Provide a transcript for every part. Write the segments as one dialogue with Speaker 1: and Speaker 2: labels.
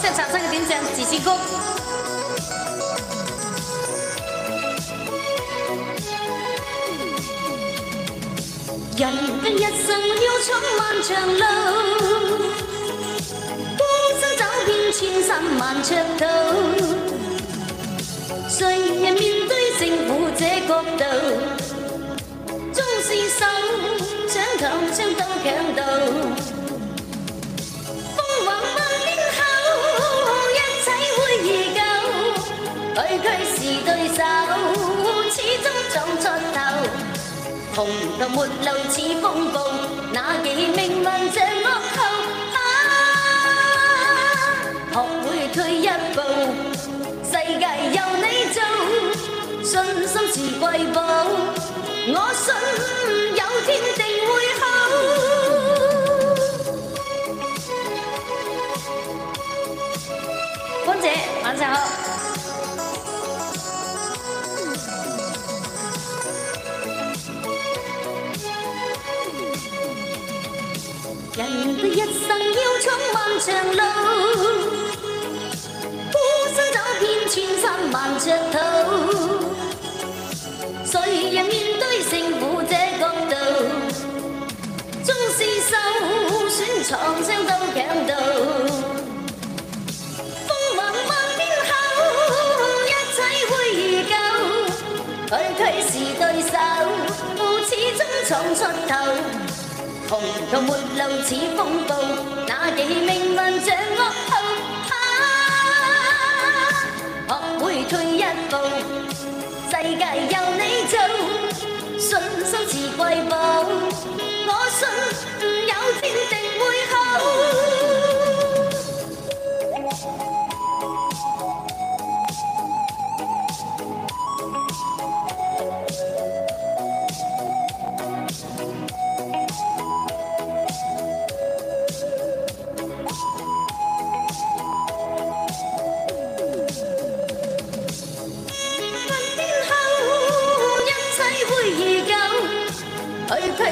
Speaker 1: 现场唱个点唱《几星歌》。人的一生要闯漫长路，孤身走遍千山万尺途，谁人面对胜负这角度，纵是手想强相都强渡，旧，区区是对手，始终撞出头。红透没路似风暴，那几命运像恶后。啊，学会退一步，世界由你做，信心是瑰宝，我信有天定会好。光姐，晚上好。人的一生要闯漫长路，孤身走遍千山万尺途，谁人面对胜负这角度，纵是受选创伤都强渡。风华万年后，一切会如旧，区区是对手，始终闯出头。红途末路似风暴，那几命运像恶后。学会退一步，世界由你做，信心似瑰宝，我信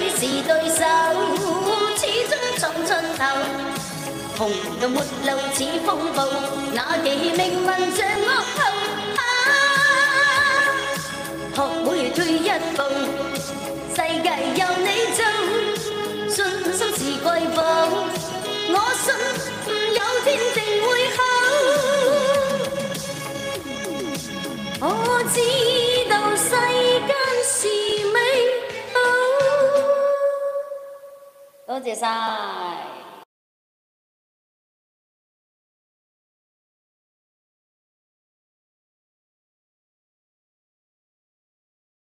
Speaker 1: 是对手，始终闯出头。红到末路似风暴，那记命运像恶后。学会退一步，世界由你做，信心是瑰宝，我信有天定会好。我知多谢晒。